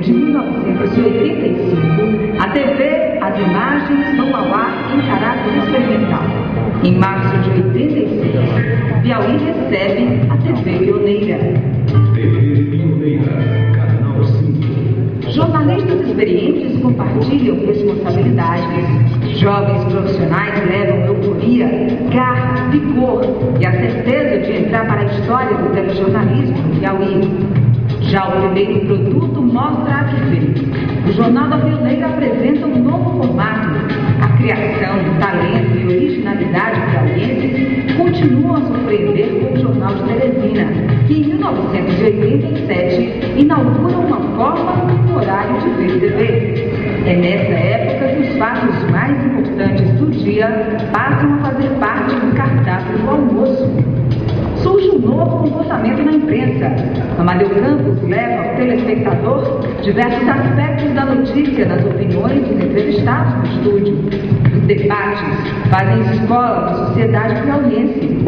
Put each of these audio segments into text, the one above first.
de 1985, a TV As Imagens vão ao ar em caráter experimental. Em março de 86, Piauí recebe a TV Pioneira. TV Pioneira, Canal 5. Jornalistas experientes compartilham responsabilidades. Jovens profissionais levam euforia, garra, vigor e a certeza de entrar para a história do telejornalismo no Piauí. Já o primeiro produto mostra a viver. O Jornal da Pioneira apresenta um novo formato. A criação, talento e originalidade piauienses continuam a surpreender com o Jornal de Teresina, que em 1987 inaugura uma forma um horário de ver TV. É nessa época que os fatos mais importantes do dia passam a fazer parte do cardápio do almoço na imprensa. Amadeu Campos leva ao telespectador diversos aspectos da notícia nas opiniões dos entrevistados no estúdio. Os debates fazem escola na sociedade piauiense.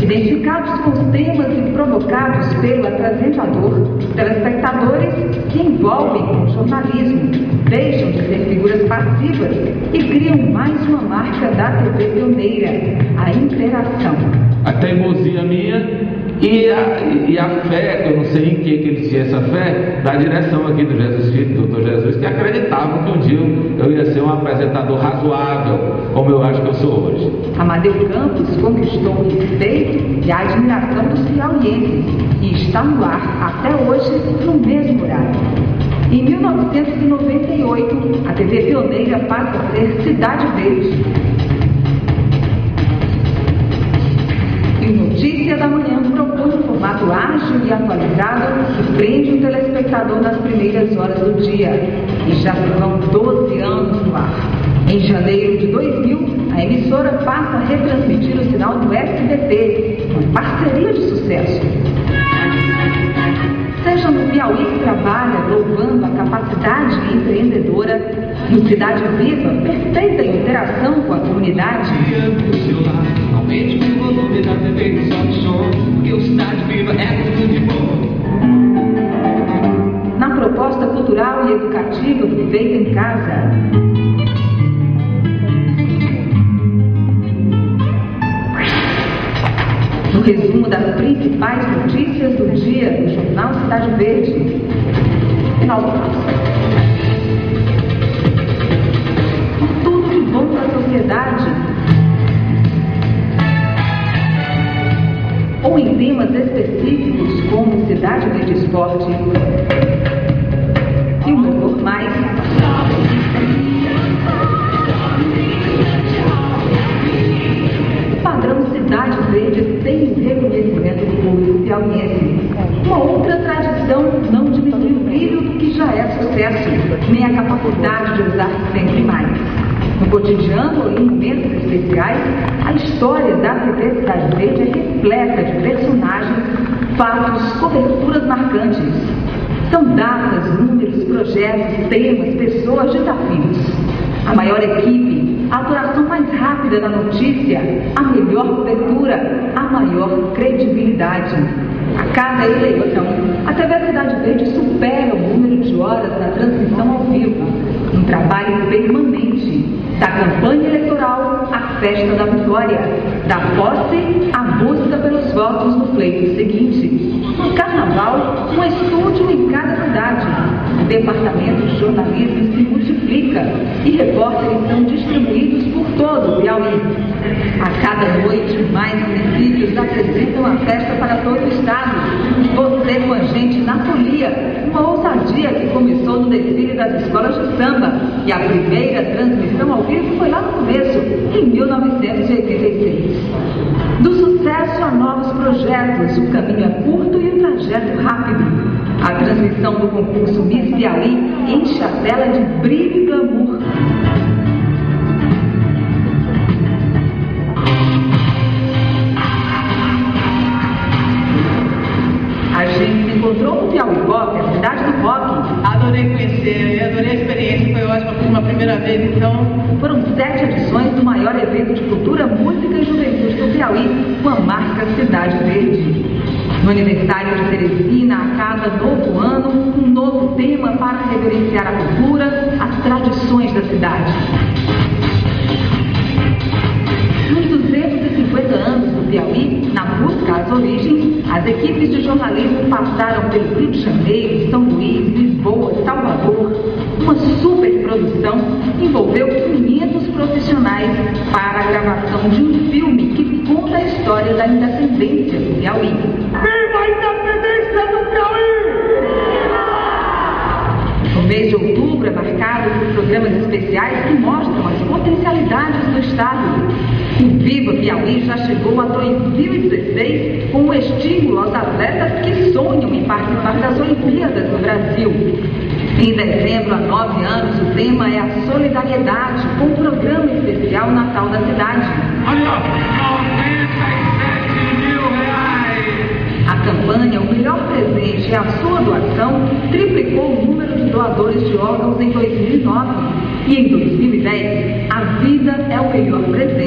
Identificados com temas e provocados pelo apresentador, telespectadores se envolvem com o jornalismo, deixam de ser figuras passivas e criam mais uma marca da TV pioneira, a interação a teimosia minha e a, e a fé, eu não sei em que, que ele tinha essa fé, da direção aqui do Jesus Cristo, do doutor Jesus, que acreditavam que um dia eu ia ser um apresentador razoável, como eu acho que eu sou hoje. Amadeu Campos conquistou o respeito e a admiração dos piauienses e está no ar até hoje no mesmo horário. Em 1998, a TV Pioneira passa a ser Cidade Verde. Telespectador nas primeiras horas do dia. E já se vão 12 anos no ar. Em janeiro de 2000, a emissora passa a retransmitir o sinal do SBT, uma parceria de sucesso. Seja no Piauí que trabalha louvando a capacidade empreendedora, no Cidade Viva, perfeita interação com a comunidade. Aumente o volume da TV e o som, porque o Cidade Viva é de bom. Cultural e educativa do Feito em Casa. No resumo das principais notícias do dia no Jornal Cidade Verde. Final do Tudo de bom para a sociedade. Ou em temas específicos como Cidade Verde Esporte padrão Cidade Verde tem o reconhecimento do público piauiense. Uma outra tradição não diminui o brilho do que já é sucesso, nem a capacidade de usar sempre mais. No cotidiano e em momentos especiais, a história da TV Cidade Verde é repleta de personagens, fatos, coberturas marcantes. São datas, números, projetos, temas, pessoas, desafios. A maior equipe, a apuração mais rápida da notícia, a melhor cobertura, a maior credibilidade. A cada eleição, a TV Cidade Verde supera o número de horas na transmissão ao vivo. Um trabalho permanente. Da campanha eleitoral à festa da vitória. Da posse à busca pelos votos no pleito seguinte. No carnaval, um estúdio em cada cidade. O departamento de jornalismo se multiplica e repórteres são distribuídos por todo o Piauí. A cada noite, mais municípios apresentam a festa para todo o estado. Você com a gente na folia, uma ousadia que começou no desfile das escolas de samba. E a primeira transmissão ao vivo foi lá no começo, em 1986. Do sucesso a novos projetos, o caminho é curto e o trajeto rápido. A transmissão do concurso Miss Piauí enche a tela de brilho e glamour. A gente encontrou no Piauí Pop, a cidade do rock. Adorei conhecer, adorei a experiência, foi ótima, foi uma primeira vez, então Foram sete edições do maior evento de cultura, música e juventude do Piauí, com a marca Cidade Verde. No aniversário de Teresina, a cada novo ano, um novo tema para reverenciar a cultura, as tradições da cidade. Nos 250 anos do Piauí, na busca às origens, as equipes de jornalismo passaram pelo Rio de Janeiro, São Luís, Lisboa, Salvador. Uma superprodução envolveu 500 profissionais para a gravação de um filme que conta a história da independência do Piauí. Viva a independência do Piauí! O mês de outubro é marcado por programas especiais que mostram as potencialidades do Estado. O Viva Piauí já chegou a 2016 com um estímulo aos atletas que sonham em participar das Olimpíadas no Brasil. Em dezembro, há nove anos, o tema é a solidariedade com o programa especial Natal da Cidade. Olha, ó, 97 mil! A campanha O Melhor Presente é a Sua Doação triplicou o número de doadores de órgãos em 2009. E em 2010, A Vida é o Melhor Presente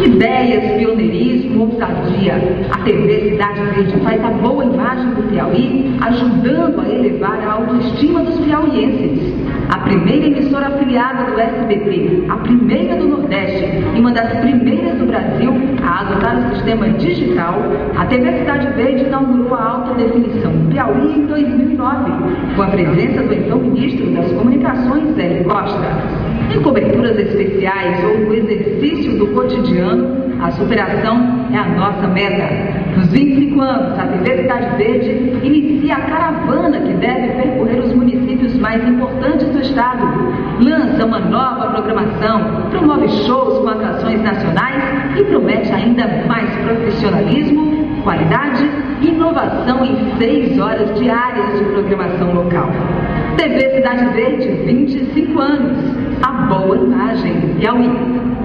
Ideias, pioneirismo, ousadia. A TV Cidade Verde faz a boa imagem do Piauí, ajudando a elevar a autoestima dos piauienses. A primeira emissora afiliada do SBT, a primeira do Nordeste e uma das primeiras do Brasil a adotar o sistema digital, a TV Cidade Verde inaugurou a alta definição Piauí em 2009, com a presença do então ministro das Comunicações, Hélio Costa. Em coberturas especiais ou no exercício do cotidiano, a superação é a nossa meta. Nos 25 anos, a TV Cidade Verde inicia a caravana que deve percorrer os municípios mais importantes do estado. Lança uma nova programação, promove shows com atrações nacionais e promete ainda mais profissionalismo, qualidade e inovação em seis horas diárias de programação local. TV Cidade Verde, 25 anos. A boa imagem. Piauí.